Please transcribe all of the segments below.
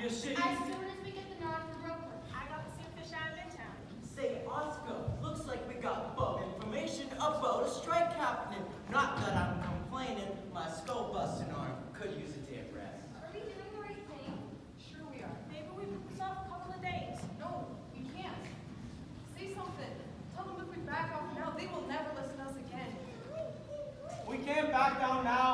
Your city? As soon as we get the nod from Brooklyn. I got to see a fish out of Midtown. Say, Oscar, looks like we got bug information about a strike happening. Not that I'm complaining, my skull busting arm could use a day of rest. Are we doing the right thing? Sure we are. Maybe we put this off a couple of days. No, we can't. Say something. Tell them if we back off now, they will never listen to us again. We can't back down now.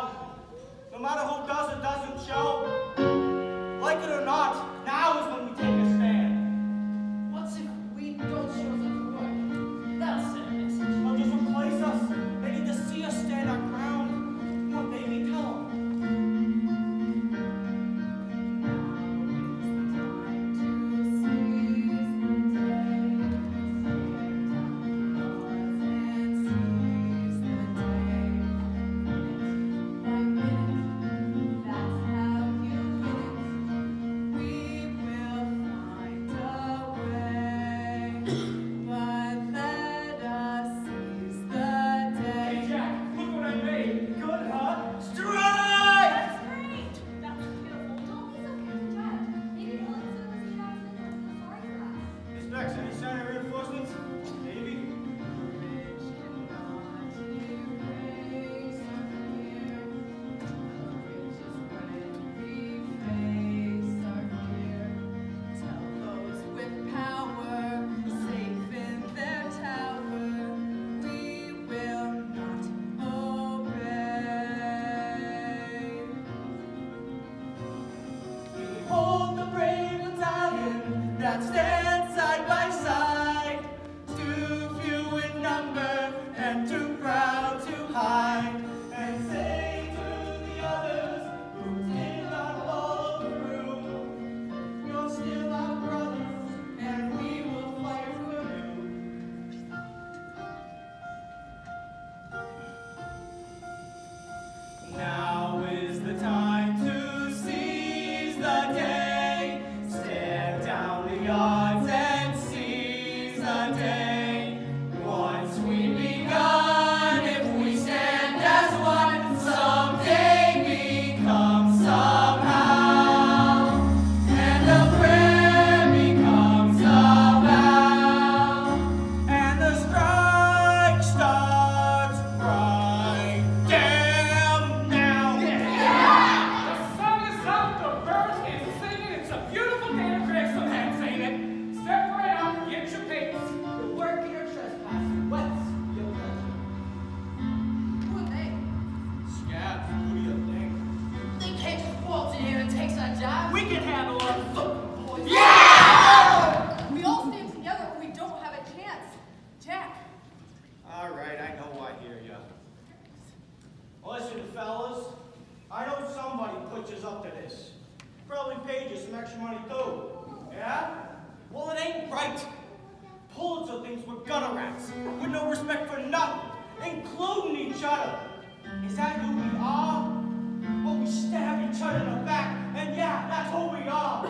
Including each other. Is that who we are? Well, we stab each other in the back, and yeah, that's who we are.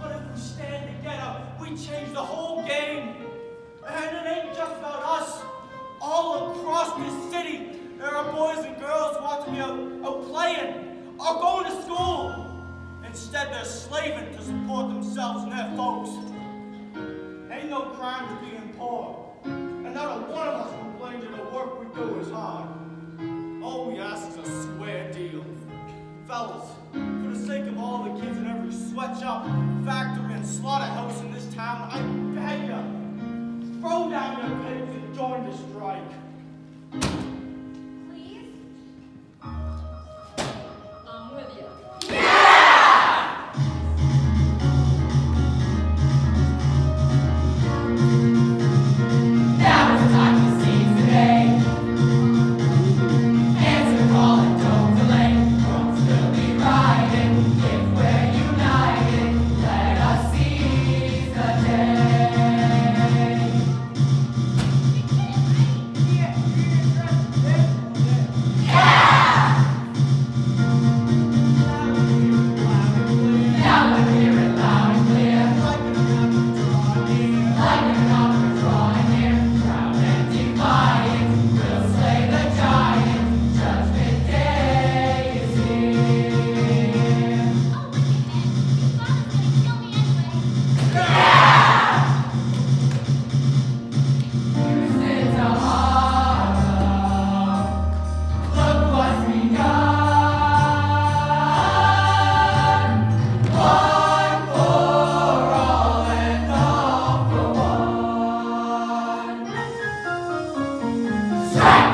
But if we stand together, we change the whole game. And it ain't just about us. All across this city, there are boys and girls watching me out, out playing or going to school. Instead, they're slaving to support themselves and their folks. Ain't no crime to being poor. And not a one of us complains that the work we do is hard. All we ask is a square deal. Fellas, for the sake of all the kids in every sweatshop, factory, and slaughterhouse in this town, I Slay!